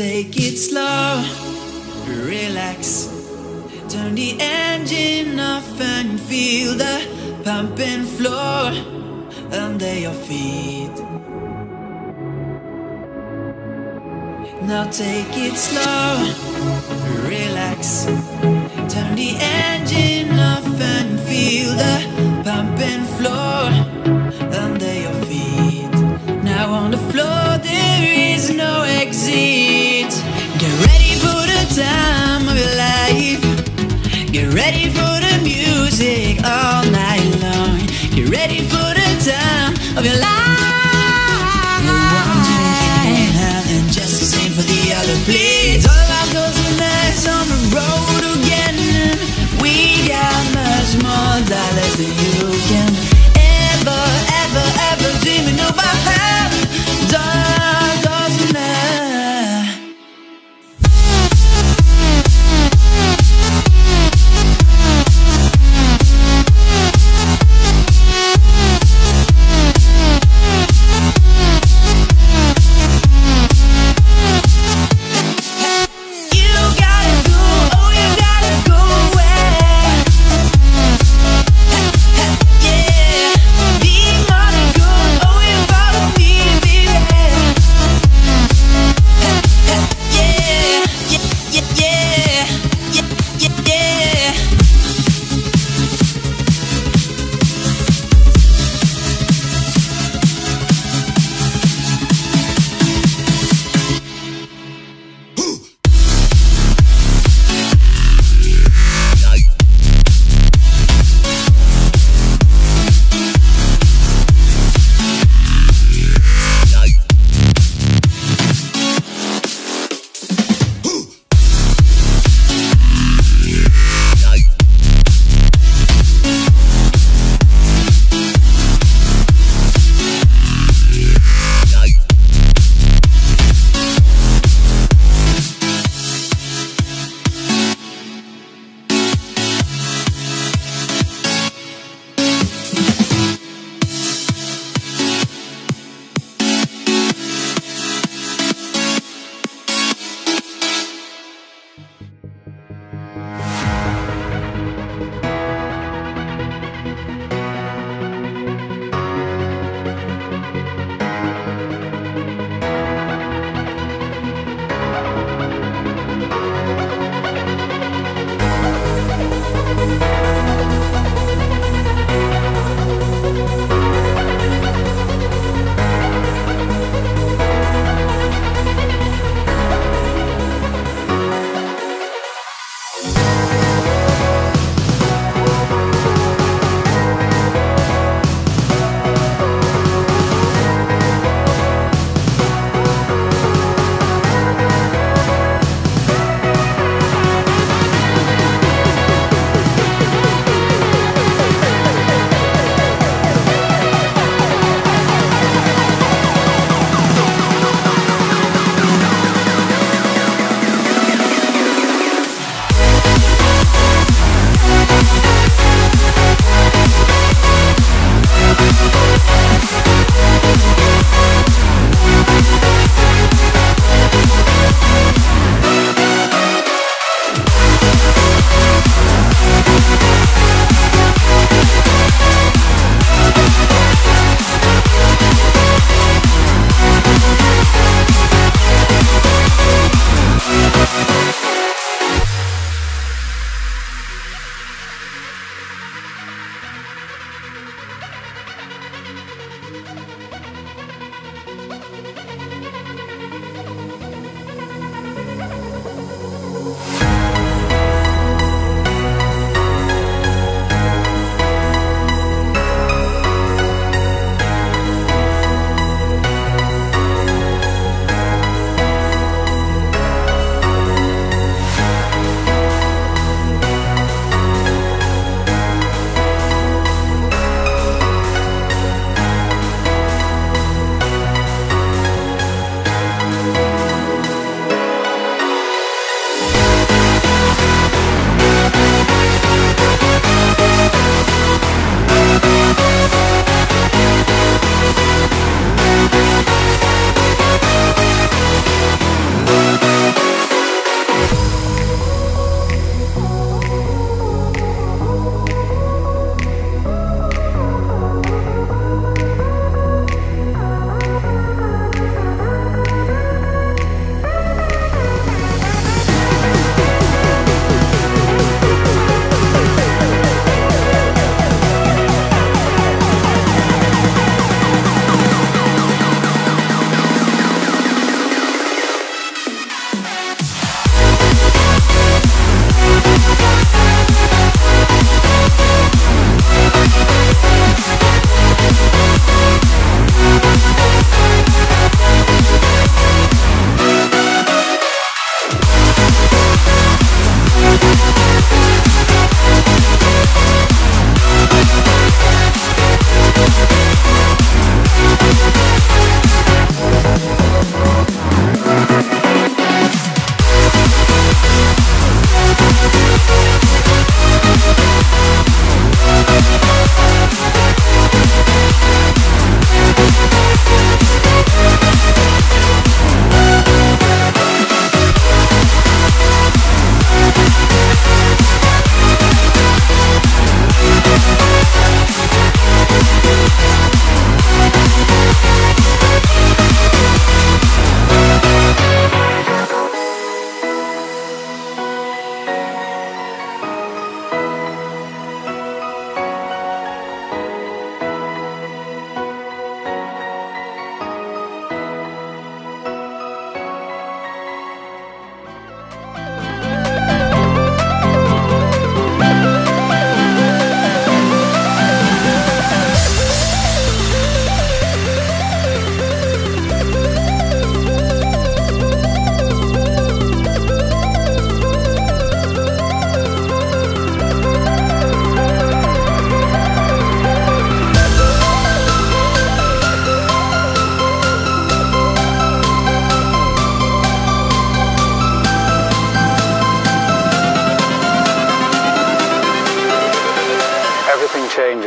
Take it slow, relax. Turn the engine off and feel the pumping floor under your feet. Now take it slow, relax. Turn the engine off and feel the pumping floor.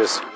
Changes.